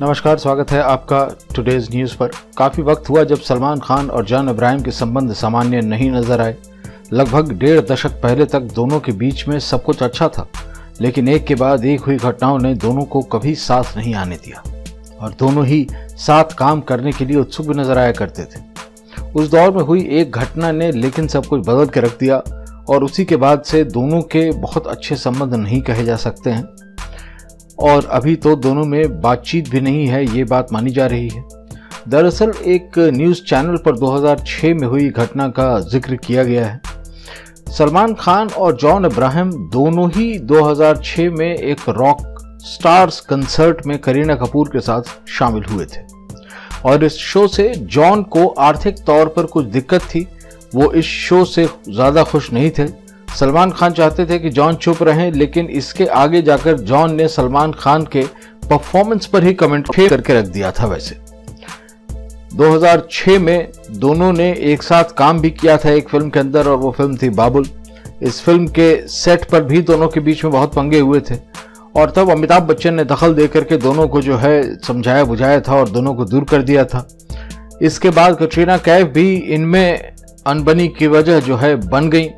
नमस्कार, स्वागत है आपका टुडेज न्यूज़ पर। काफ़ी वक्त हुआ जब सलमान खान और जॉन इब्राहिम के संबंध सामान्य नहीं नज़र आए। लगभग डेढ़ दशक पहले तक दोनों के बीच में सब कुछ अच्छा था, लेकिन एक के बाद एक हुई घटनाओं ने दोनों को कभी साथ नहीं आने दिया। और दोनों ही साथ काम करने के लिए उत्सुक भी नज़र आया करते थे। उस दौर में हुई एक घटना ने लेकिन सब कुछ बदल के रख दिया, और उसी के बाद से दोनों के बहुत अच्छे संबंध नहीं कहे जा सकते हैं। और अभी तो दोनों में बातचीत भी नहीं है, ये बात मानी जा रही है। दरअसल एक न्यूज़ चैनल पर 2006 में हुई घटना का ज़िक्र किया गया है। सलमान खान और जॉन अब्राहम दोनों ही 2006 में एक रॉक स्टार्स कंसर्ट में करीना कपूर के साथ शामिल हुए थे। और इस शो से जॉन को आर्थिक तौर पर कुछ दिक्कत थी, वो इस शो से ज़्यादा खुश नहीं थे। सलमान खान चाहते थे कि जॉन चुप रहें, लेकिन इसके आगे जाकर जॉन ने सलमान खान के परफॉर्मेंस पर ही कमेंट करके रख दिया था वैसे। 2006 में दोनों ने एक साथ काम भी किया था एक फ़िल्म के अंदर और वो फ़िल्म थी बाबुल। इस फ़िल्म के सेट पर भी दोनों के बीच में बहुत पंगे हुए थे। और तब अमिताभ बच्चन ने दखल दे करके दोनों को जो है समझाया बुझाया था और दोनों को दूर कर दिया था। इसके बाद कटरीना कैफ भी इनमें अनबनी की वजह जो है बन गई।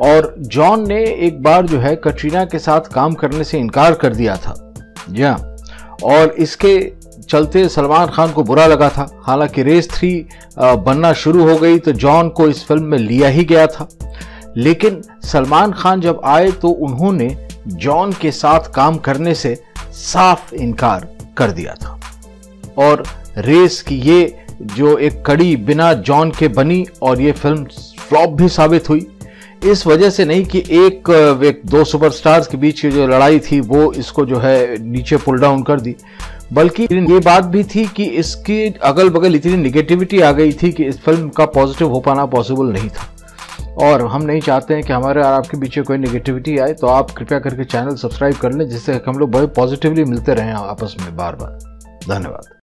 और जॉन ने एक बार जो है कटरीना के साथ काम करने से इनकार कर दिया था। जी हाँ। और इसके चलते सलमान खान को बुरा लगा था। हालाँकि रेस थ्री बनना शुरू हो गई तो जॉन को इस फ़िल्म में लिया ही गया था। लेकिन सलमान खान जब आए तो उन्होंने जॉन के साथ काम करने से साफ़ इनकार कर दिया था। और रेस की ये जो एक कड़ी बिना जॉन के बनी और ये फ़िल्म फ्लॉप भी साबित हुई इस वजह से नहीं कि एक, दो सुपरस्टार्स के बीच की जो लड़ाई थी वो इसको जो है नीचे पुल डाउन कर दी। बल्कि ये बात भी थी कि इसकी अगल बगल इतनी निगेटिविटी आ गई थी कि इस फ़िल्म का पॉजिटिव हो पाना पॉसिबल नहीं था। और हम नहीं चाहते हैं कि हमारे और आपके बीच कोई निगेटिविटी आए तो आप कृपया करके चैनल सब्सक्राइब कर लें जिससे हम लोग बहुत पॉजिटिवली मिलते रहें आपस में बार बार धन्यवाद।